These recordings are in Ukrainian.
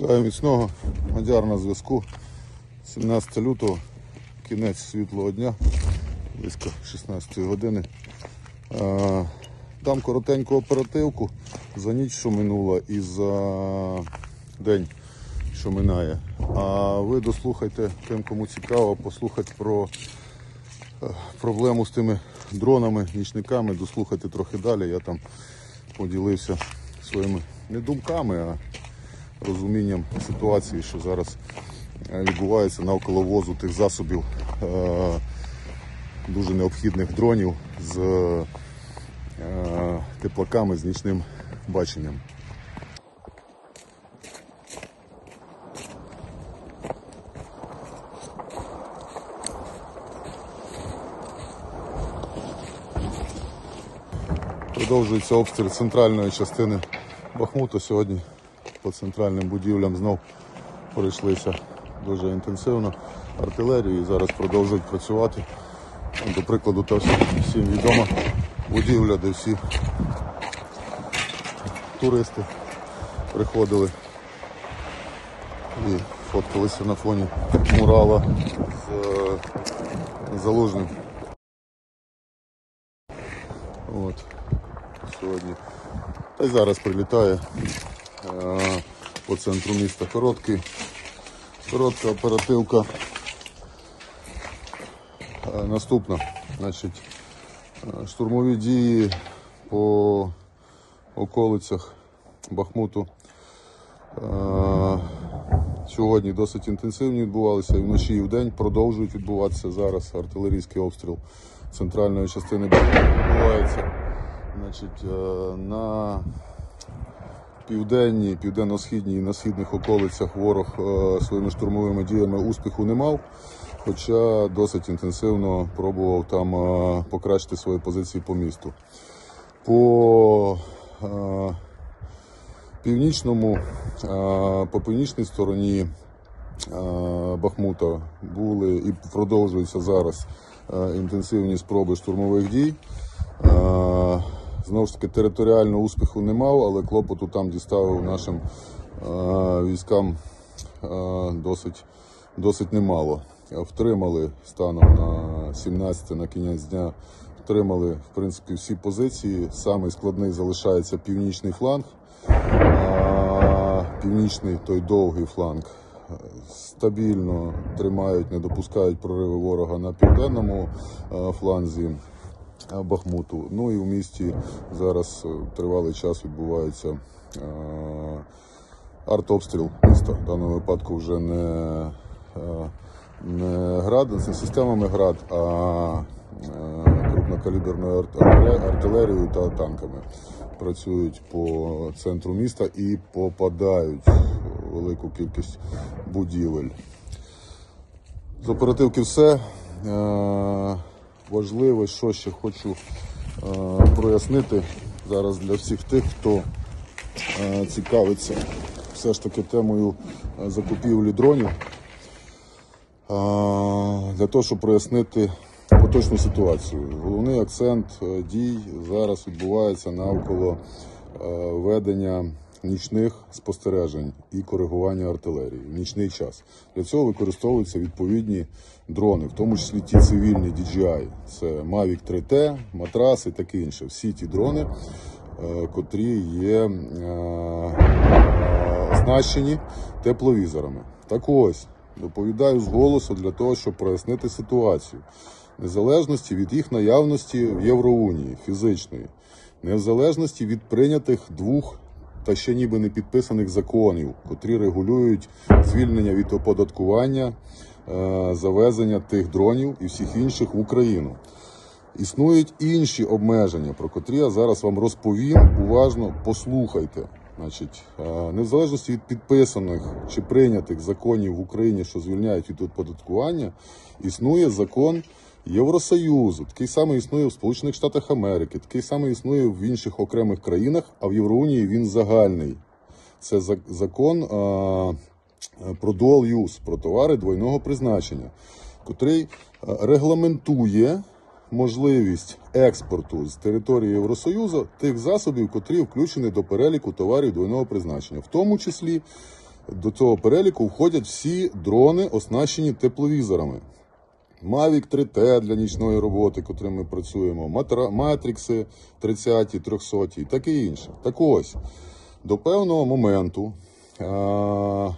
Бажаю міцного. Мадяр на зв'язку. 17 лютого, кінець світлого дня, близько 16 години. Дам коротеньку оперативку за ніч, що минула, і за день, що минає. А ви дослухайте тим, кому цікаво, послухати про е, проблему з тими дронами, нічниками, дослухайте трохи далі. Я там поділився своїми не думками, а розумінням ситуації, що зараз е, відбувається навколо возу тих засобів е, дуже необхідних дронів з е, теплаками, з нічним баченням. Продовжується обстріл центральної частини Бахмуту. Сьогодні по центральним будівлям знов пройшлися дуже інтенсивно артилерії і зараз продовжують працювати. До прикладу, та всім всім відома будівля, де всі туристи приходили і фоткалися на фоні мурала з е, залужним. От, сьогодні. Та й зараз прилітає е, по центру міста короткий, коротка оперативка. Наступна, значить, штурмові дії по околицях Бахмуту. Сьогодні досить інтенсивні відбувалися і вночі і вдень продовжують відбуватися зараз артилерійський обстріл центральної частини відбувається. Значить, е, на південній, південно-східній і на східних околицях ворог е, своїми штурмовими діями успіху не мав, хоча досить інтенсивно пробував там е, покращити свої позиції по місту. По е, північному, по північній стороні Бахмута були і продовжуються зараз інтенсивні спроби штурмових дій. Е, Знову ж таки, територіального успіху не мав, але клопоту там діставив нашим е, військам е, досить, досить немало. Е, Втримали станом на 17 на кінець дня, втримали в принципі всі позиції. Самий складний залишається північний фланг. А північний той довгий фланг е, стабільно тримають, не допускають прориви ворога на південному е, фланзі е, Бахмуту. Ну і в місті зараз е, тривалий час відбувається е, артобстріл міста. В даному випадку вже не, е, не град, не системами град, а крупнокаліберною артилерією та танками. Працюють по центру міста і попадають в велику кількість будівель. З оперативки все. Е, Важливо, що ще хочу е, прояснити зараз для всіх тих, хто е, цікавиться все ж таки темою е, закупівлі дронів. Для того, щоб прояснити поточну ситуацію. Головний акцент дій зараз відбувається навколо ведення нічних спостережень і коригування артилерії в нічний час. Для цього використовуються відповідні дрони, в тому числі ті цивільні DJI. Це Mavic 3T, Матрас і таке інше. Всі ті дрони, е, котрі є е, оснащені тепловізорами. Так ось, доповідаю з голосу для того, щоб прояснити ситуацію. Незалежності від їх наявності в Євроунії фізичної, незалежності від прийнятих двох та ще ніби не підписаних законів, котрі регулюють звільнення від оподаткування, е, завезення тих дронів і всіх інших в Україну. Існують інші обмеження, про котрі я зараз вам розповім. Уважно послухайте. Значить, е, незалежності від підписаних чи прийнятих законів в Україні, що звільняють від оподаткування, існує закон Євросоюзу. Такий самий існує в Сполучених Штатах Америки, такий самий існує в інших окремих країнах, а в Євроунії він загальний. Це закон е, про dual use, про товари двойного призначення, котрий регламентує можливість експорту з території Євросоюзу тих засобів, котрі включені до переліку товарів двойного призначення, в тому числі до цього переліку входять всі дрони, оснащені тепловізорами. Mavic 3T для нічної роботи, котрим ми працюємо, Матрикси 30, 300 і таке інше. Так ось, до певного моменту е- е-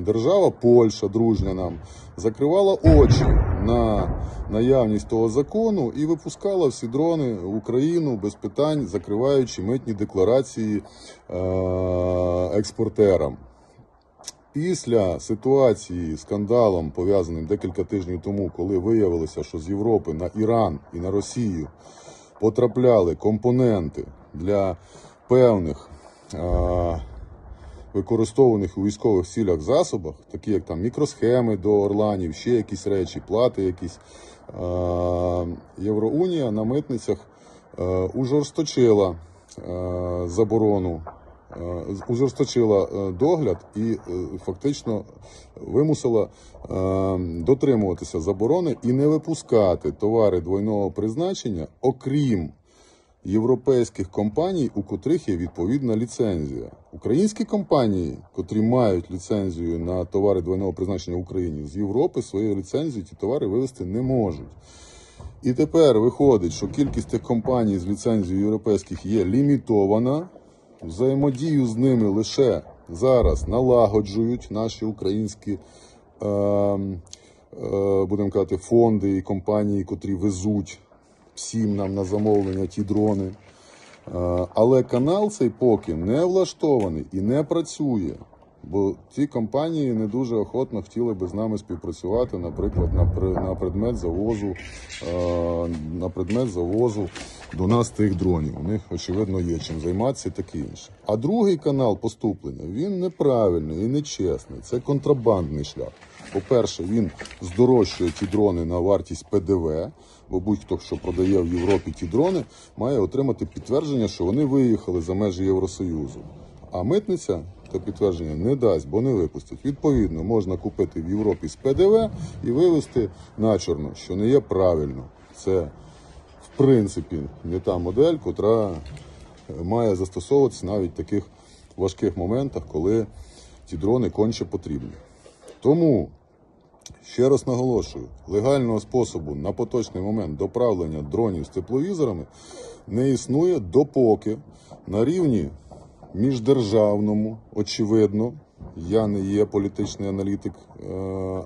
держава Польща, дружня нам, закривала очі на наявність того закону і випускала всі дрони в Україну без питань, закриваючи митні декларації е- експортерам. Після ситуації скандалом, пов'язаним декілька тижнів тому, коли виявилося, що з Європи на Іран і на Росію потрапляли компоненти для певних а, використовуваних у військових цілях засобах, такі як там мікросхеми до орланів, ще якісь речі, плати якісь. Євроунія на митницях е, ужорсточила е, заборону е, ужорсточила е, догляд і е, фактично вимусила дотримуватися заборони і не випускати товари двойного призначення, окрім європейських компаній, у котрих є відповідна ліцензія. Українські компанії, котрі мають ліцензію на товари двойного призначення в Україні, з Європи своєю ліцензією ті товари вивезти не можуть. І тепер виходить, що кількість тих компаній з ліцензією європейських є лімітована. Взаємодію з ними лише зараз налагоджують наші українські, е, е, будемо казати, фонди і компанії, котрі везуть всім нам на замовлення ті дрони. Е, Але канал цей поки не влаштований і не працює. Бо ті компанії не дуже охотно хотіли би з нами співпрацювати, наприклад, на, на предмет завозу, е, на предмет завозу до нас тих дронів. У них, очевидно, є чим займатися і таке інше. А другий канал поступлення він неправильний і нечесний. Це контрабандний шлях. По-перше, він здорожчує ті дрони на вартість ПДВ, бо будь-хто, що продає в Європі ті дрони, має отримати підтвердження, що вони виїхали за межі Євросоюзу. А митниця це підтвердження не дасть, бо не випустить. Відповідно, можна купити в Європі з ПДВ і вивезти начерно, що не є правильно. Це принципі не та модель, котра е, має застосовуватися навіть в таких важких моментах, коли ті дрони конче потрібні. Тому ще раз наголошую: легального способу на поточний момент доправлення дронів з тепловізорами не існує допоки на рівні міждержавному, очевидно. Я не є політичний аналітик, е,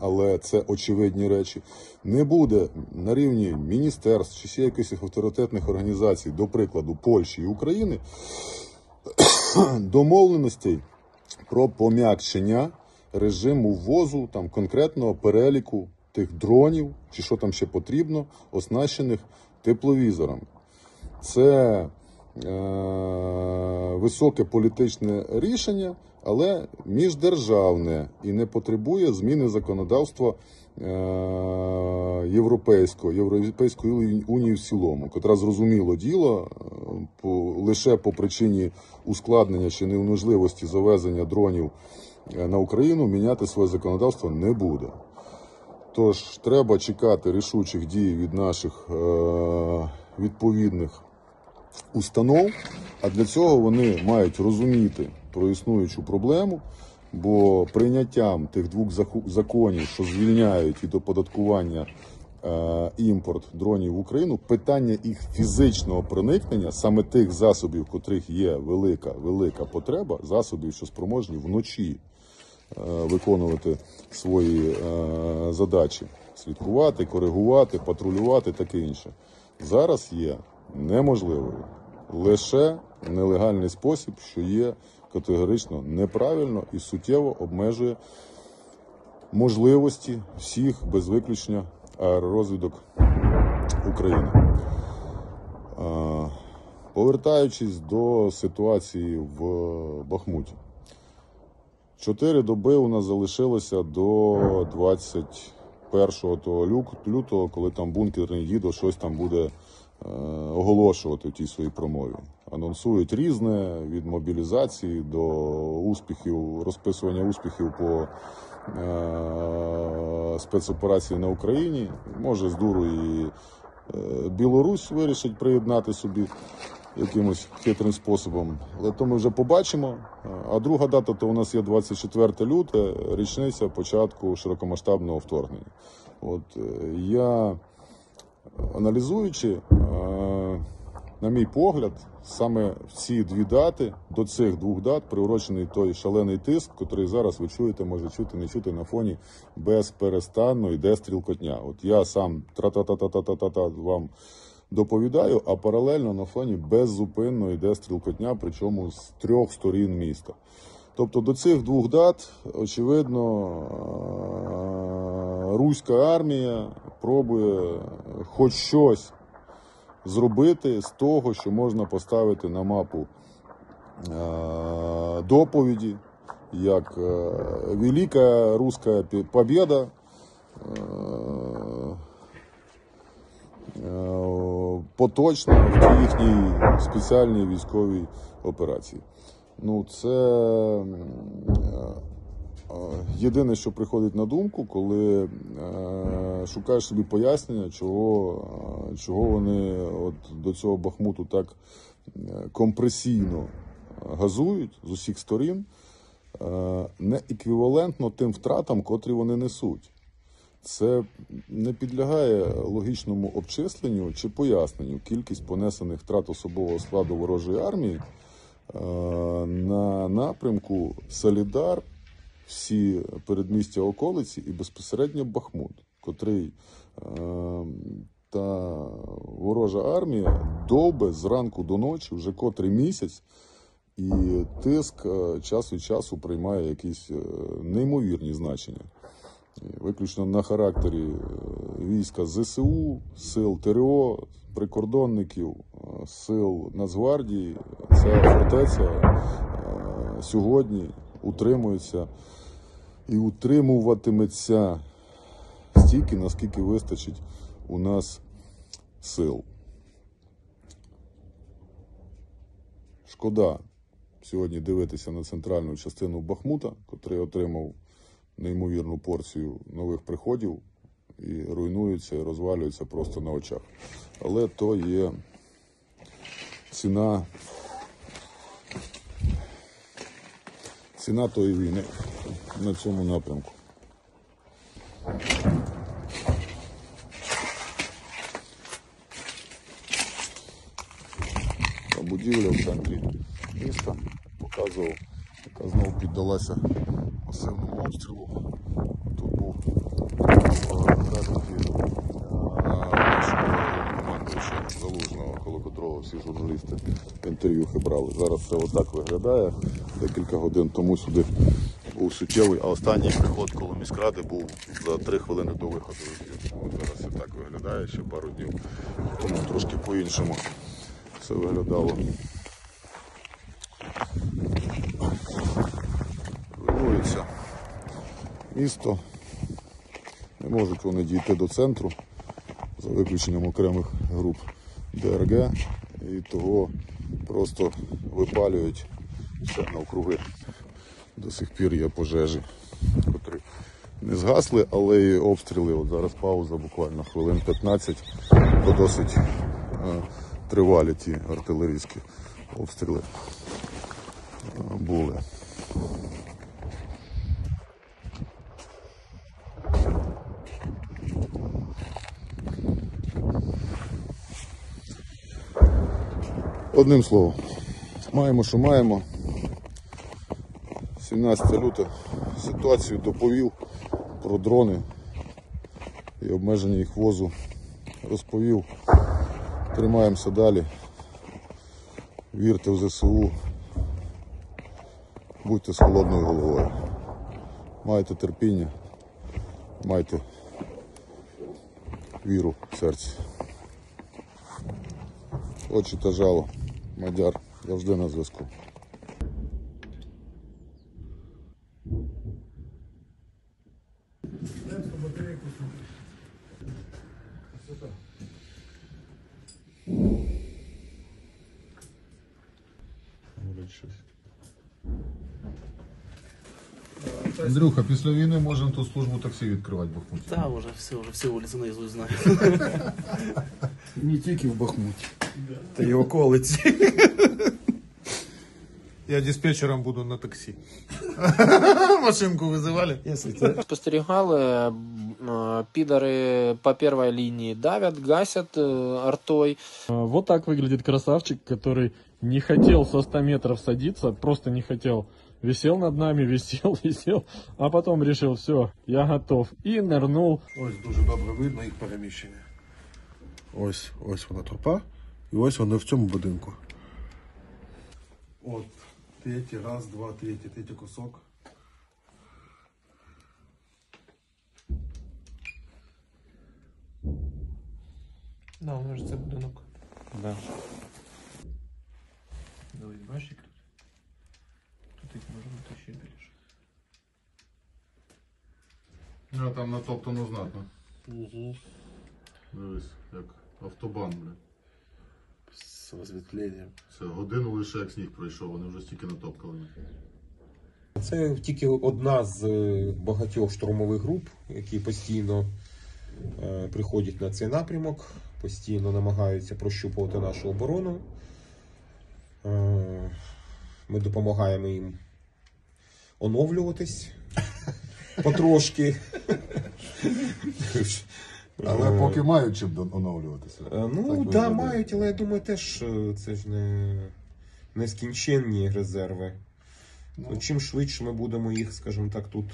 але це очевидні речі. Не буде на рівні міністерств чи ще якихось авторитетних організацій, до прикладу, Польщі і України, домовленостей про пом'якшення режиму ввозу там конкретного переліку тих дронів, чи що там ще потрібно, оснащених тепловізорами. Це високе політичне рішення, але міждержавне і не потребує зміни законодавства е, європейського, Європейської унії в цілому, котра зрозуміло діло е, по, лише по причині ускладнення чи неможливості завезення дронів е, на Україну міняти своє законодавство не буде. Тож треба чекати рішучих дій від наших е, відповідних установ, а для цього вони мають розуміти про існуючу проблему, бо прийняттям тих двох законів, що звільняють від оподаткування е, імпорт дронів в Україну, питання їх фізичного проникнення, саме тих засобів, котрих є велика, велика потреба, засобів, що спроможні вночі е, виконувати свої е, задачі, слідкувати, коригувати, патрулювати, таке інше. Зараз є неможливою лише нелегальний спосіб, що є категорично неправильно і суттєво обмежує можливості всіх без виключення аеророзвідок України. Повертаючись до ситуації в Бахмуті. Чотири доби у нас залишилося до 21 того лютого, коли там бункерний дідо щось там буде оголошувати в тій своїй промові. Анонсують різне від мобілізації до успіхів, розписування успіхів по е, спецоперації на Україні. Може, з дуру і е, Білорусь вирішить приєднати собі якимось хитрим способом. Але то ми вже побачимо. А друга дата то у нас є 24 люте, річниця початку широкомасштабного вторгнення. От е, я аналізуючи, е, на мій погляд, саме в ці дві дати, до цих двох дат приурочений той шалений тиск, який зараз ви чуєте, може чути, не чути на фоні безперестанно йде стрілкотня. От я сам тра-та-та-та-та-та-та вам доповідаю, а паралельно на фоні беззупинно йде стрілкотня, причому з трьох сторін міста. Тобто до цих двох дат, очевидно, е, руська армія пробує хоч щось зробити з того, що можна поставити на мапу е, доповіді, як е, Велика Руська Побєда. е, Поточна в їхній спеціальній військовій операції. Ну, це єдине, що приходить на думку, коли е, шукаєш собі пояснення, чого, е, чого вони от до цього Бахмуту так е, компресійно газують з усіх сторін, е, не еквівалентно тим втратам, котрі вони несуть. Це не підлягає логічному обчисленню чи поясненню кількість понесених втрат особового складу ворожої армії е, на напрямку Солідар, всі передмістя околиці і безпосередньо Бахмут, котрий е, та ворожа армія довбе зранку до ночі вже котрий місяць, і тиск е, час від часу приймає якісь е, неймовірні значення. Виключно на характері е, війська ЗСУ, сил ТРО, прикордонників, сил Нацгвардії. Ця фортеця сьогодні утримується і утримуватиметься стільки, наскільки вистачить у нас сил. Шкода сьогодні дивитися на центральну частину Бахмута, котрий отримав неймовірну порцію нових приходів і руйнується і розвалюється просто на очах. Але то є ціна, ціна тої війни на цьому напрямку. Та будівля в центрі міста показував, яка знову піддалася масивному обстрілу. Тут був репліки коло котрого всі журналісти інтерв'ю брали. Зараз це отак виглядає. Декілька годин тому сюди був суттєвий, а останній приход коло міськради був за три хвилини до виходу. От зараз це так виглядає ще пару днів. Тому трошки по-іншому все виглядало. Руйнується місто. Не можуть вони дійти до центру за виключенням окремих груп ДРГ і того просто випалюють все навкруги. До сих пір є пожежі, котрі не згасли, але і обстріли. От зараз пауза буквально хвилин 15, то досить е, тривалі ті артилерійські обстріли е, були. Одним словом, маємо, що маємо. 17 лютого ситуацію доповів про дрони і обмеження їх возу. Розповів. Тримаємося далі. Вірте в ЗСУ. Будьте з холодною головою. Майте терпіння, майте віру в серці. Очі та жало. Мадяр завжди на зв'язку. Говорить щось. Андрюха, після війни можемо тут службу таксі відкривати в Бахмуті. Да, уже все, уже все улицы наизусть знаю. Не тільки в Бахмуті. Та й околиці. Я диспетчером буду на таксі. Машинку визивали? Спостерігали, м, е, підари по першій лінії давят, гасять е, артой. А, Вот так выглядит красавчик, который не хотел со 100 метров садиться, просто не хотел. Висел над нами, висел, висел, а потом решил, все, я готов. И нырнул. Ось дуже добре видно їх переміщення. Ось, ось вона тропа, і ось вони в цьому будинку. От, третій, раз, два, третій, третій кусок. Да, у нас же це будинок. Да. Автобан, бля. З освітленням. Це годину лише як сніг пройшов, вони вже стільки натоптали. Це тільки одна з е, багатьох штурмових груп, які постійно е, приходять на цей напрямок, постійно намагаються прощупувати нашу оборону. Е, Ми допомагаємо їм оновлюватись потрошки. Але Е, поки мають чим оновлюватися. Е, Ну, Так так, да, мають, але я думаю, теж е, це ж не нескінченні резерви. Ну. Ну, чим швидше ми будемо їх, скажімо так, тут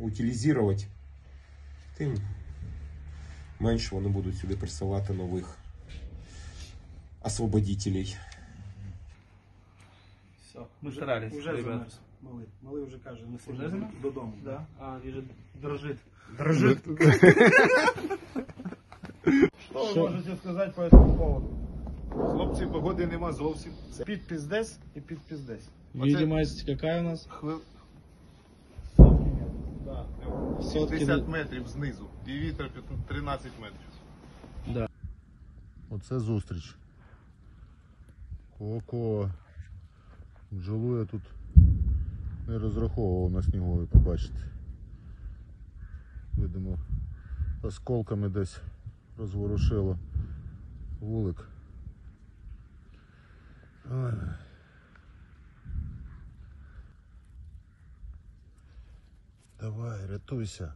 утилізувати, тим менше вони будуть сюди присилати нових освободителей. Все, мы старались, Уже ребята. замерз. Малий. Малий вже каже, неси Уже додому. Да? А, вижу, дрожит. Дрожит. Що ви можете сказати по цьому поводу? Хлопці, погоди нема зовсім. Під піздець і під піздець. Видимость какая у нас? Хвил... Да. Сотки 50 метрів знизу. І вітер 13 метрів. Оце зустріч. Око. Бджолу я тут не розраховував на снігові побачити. Видимо, осколками десь розворушило вулик. Давай, рятуйся.